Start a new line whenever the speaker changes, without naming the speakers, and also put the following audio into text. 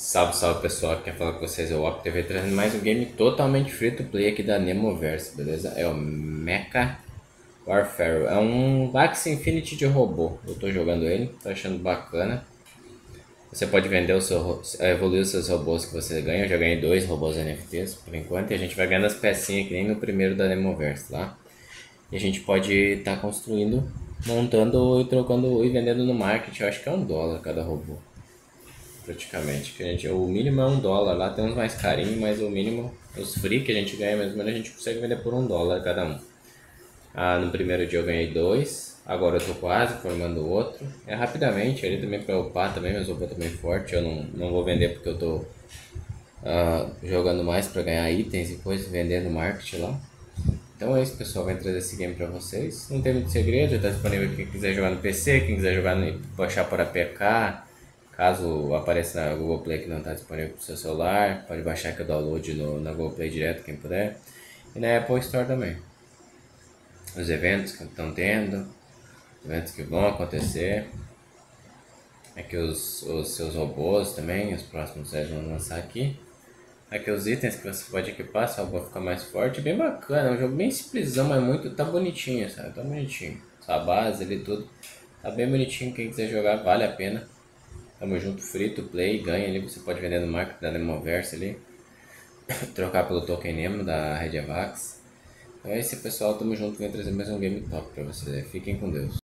Salve, salve pessoal, quer falar com vocês é o Op TV trazendo mais um game totalmente free to play aqui da Nemoverse, beleza? É o Mecha Warfare, é um Axie Infinity de robô, eu tô jogando ele, tô achando bacana. Você pode vender o seu, evoluir os seus robôs que você ganha, eu já ganhei dois robôs NFTs por enquanto, e a gente vai ganhando as pecinhas que nem no primeiro da Nemoverse, tá? E a gente pode estar tá construindo, montando e trocando e vendendo no market, eu acho que é um dólar cada robô praticamente. Que a gente, o mínimo é um dólar, lá tem uns mais carinhos, mas o mínimo, os free que a gente ganha mesmo, a gente consegue vender por um dólar cada um. Ah, no primeiro dia eu ganhei dois, agora eu tô quase formando outro. É rapidamente, ele também para upar também, mas upar também forte, eu não, não vou vender porque eu tô ah, jogando mais para ganhar itens e coisas, vender no market lá. Então é isso pessoal, vou trazer esse game para vocês. Não tem muito segredo, já está disponível quem quiser jogar no PC, quem quiser jogar no, baixar por APK, Caso apareça na Google Play que não está disponível para o seu celular, pode baixar que eu download no, na Google Play direto, quem puder. E na Apple Store também. Os eventos que estão tendo, eventos que vão acontecer. Aqui os, os seus robôs também, os próximos eles vão lançar aqui. Aqui os itens que você pode equipar, se o robô ficar mais forte, bem bacana, é um jogo bem simplesão, mas muito, tá bonitinho, sabe? Tá bonitinho. Essa base ali tudo, tá bem bonitinho, quem quiser jogar vale a pena. Tamo junto, free to play, ganha ali, você pode vender no market da Nemoverse ali. Trocar pelo token Nemo da Red Avax. Então é isso pessoal, tamo junto, vem trazer mais um game top pra vocês. Fiquem com Deus.